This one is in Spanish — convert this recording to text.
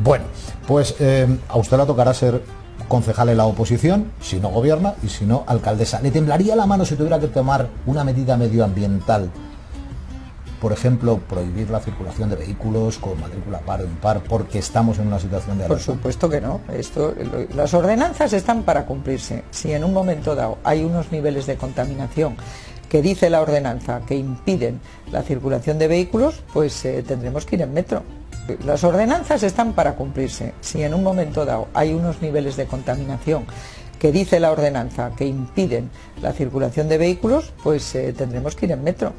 Bueno, pues eh, a usted le tocará ser concejal en la oposición, si no gobierna y si no alcaldesa. ¿Le temblaría la mano si tuviera que tomar una medida medioambiental? Por ejemplo, prohibir la circulación de vehículos con matrícula par o impar porque estamos en una situación de Por alerta. supuesto que no. Esto, lo- las ordenanzas están para cumplirse. Si en un momento dado hay unos niveles de contaminación que dice la ordenanza que impiden la circulación de vehículos, pues eh, tendremos que ir en metro. Las ordenanzas están para cumplirse. Si en un momento dado hay unos niveles de contaminación que dice la ordenanza que impiden la circulación de vehículos, pues eh, tendremos que ir en metro.